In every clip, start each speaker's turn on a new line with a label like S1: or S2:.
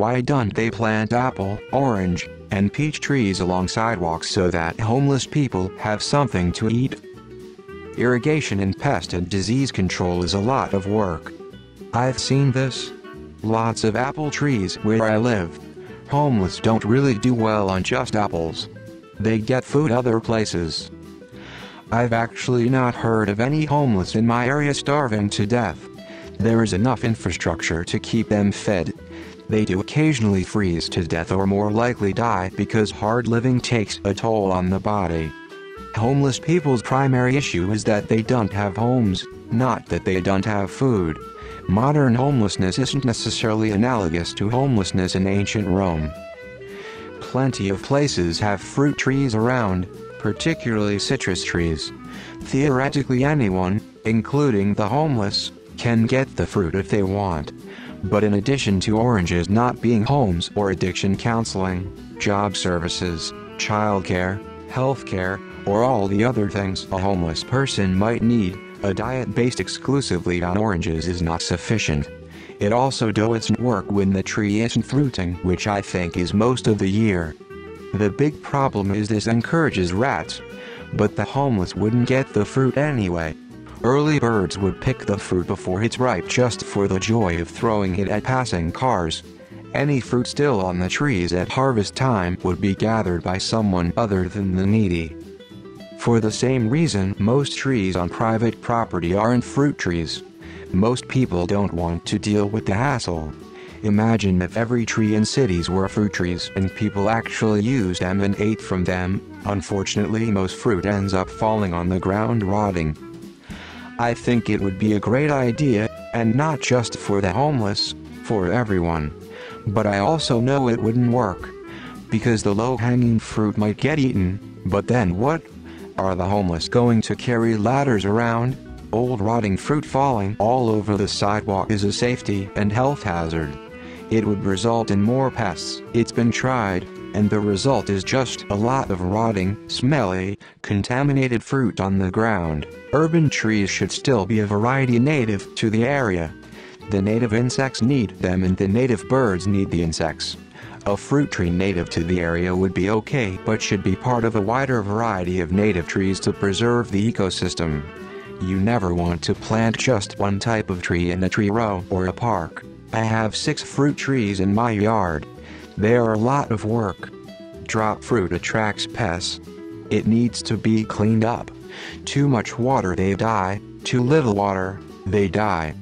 S1: Why don't they plant apple, orange, and peach trees along sidewalks so that homeless people have something to eat? Irrigation and pest and disease control is a lot of work. I've seen this. Lots of apple trees where I live. Homeless don't really do well on just apples. They get food other places. I've actually not heard of any homeless in my area starving to death. There is enough infrastructure to keep them fed. They do occasionally freeze to death or more likely die because hard living takes a toll on the body. Homeless people's primary issue is that they don't have homes, not that they don't have food. Modern homelessness isn't necessarily analogous to homelessness in ancient Rome. Plenty of places have fruit trees around, particularly citrus trees. Theoretically anyone, including the homeless, can get the fruit if they want. But in addition to oranges not being homes or addiction counseling, job services, childcare, healthcare, or all the other things a homeless person might need, a diet based exclusively on oranges is not sufficient. It also doesn't work when the tree isn't fruiting, which I think is most of the year. The big problem is this encourages rats. But the homeless wouldn't get the fruit anyway. Early birds would pick the fruit before it's ripe just for the joy of throwing it at passing cars. Any fruit still on the trees at harvest time would be gathered by someone other than the needy. For the same reason most trees on private property aren't fruit trees. Most people don't want to deal with the hassle. Imagine if every tree in cities were fruit trees and people actually used them and ate from them, unfortunately most fruit ends up falling on the ground rotting. I think it would be a great idea, and not just for the homeless, for everyone. But I also know it wouldn't work. Because the low-hanging fruit might get eaten, but then what? Are the homeless going to carry ladders around? Old rotting fruit falling all over the sidewalk is a safety and health hazard. It would result in more pests. It's been tried, and the result is just a lot of rotting, smelly, contaminated fruit on the ground. Urban trees should still be a variety native to the area. The native insects need them and the native birds need the insects. A fruit tree native to the area would be okay but should be part of a wider variety of native trees to preserve the ecosystem. You never want to plant just one type of tree in a tree row or a park. I have six fruit trees in my yard. They are a lot of work. Drop fruit attracts pests. It needs to be cleaned up. Too much water they die, too little water, they die.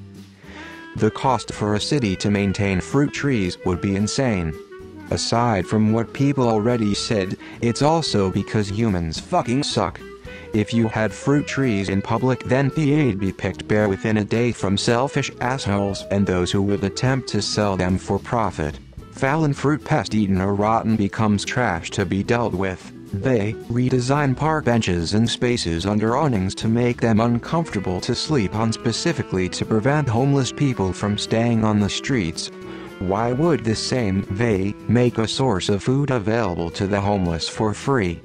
S1: The cost for a city to maintain fruit trees would be insane. Aside from what people already said, it's also because humans fucking suck. If you had fruit trees in public then they'd be picked bare within a day from selfish assholes and those who would attempt to sell them for profit. Fallen fruit pest eaten or rotten becomes trash to be dealt with. They redesign park benches and spaces under awnings to make them uncomfortable to sleep on specifically to prevent homeless people from staying on the streets. Why would this same they make a source of food available to the homeless for free?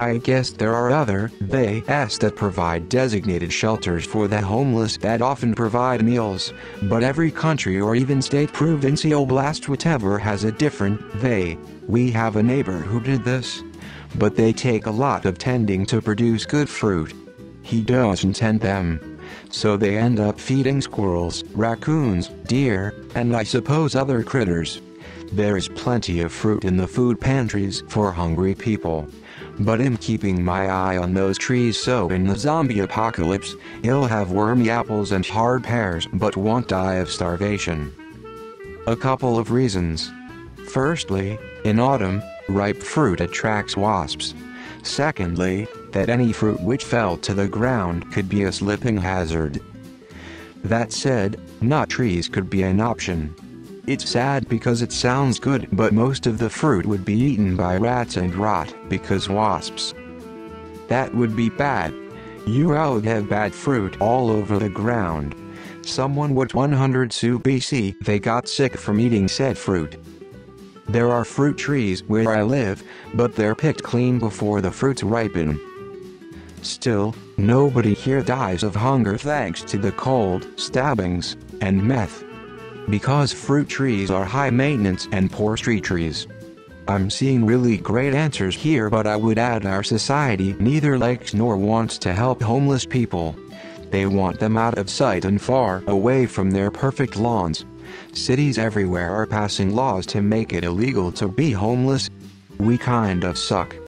S1: I guess there are other they's that provide designated shelters for the homeless that often provide meals, but every country or even state province oblast whatever has a different they. We have a neighbor who did this. But they take a lot of tending to produce good fruit. He doesn't tend them so they end up feeding squirrels, raccoons, deer, and I suppose other critters. There is plenty of fruit in the food pantries for hungry people. But I'm keeping my eye on those trees so in the zombie apocalypse, he'll have wormy apples and hard pears but won't die of starvation. A couple of reasons. Firstly, in autumn, ripe fruit attracts wasps. Secondly, that any fruit which fell to the ground could be a slipping hazard. That said, nut trees could be an option. It's sad because it sounds good but most of the fruit would be eaten by rats and rot because wasps. That would be bad. You would have bad fruit all over the ground. Someone would 100 sue BC they got sick from eating said fruit. There are fruit trees where I live, but they're picked clean before the fruits ripen. Still, nobody here dies of hunger thanks to the cold, stabbings, and meth. Because fruit trees are high maintenance and poor street trees. I'm seeing really great answers here but I would add our society neither likes nor wants to help homeless people. They want them out of sight and far away from their perfect lawns. Cities everywhere are passing laws to make it illegal to be homeless. We kind of suck.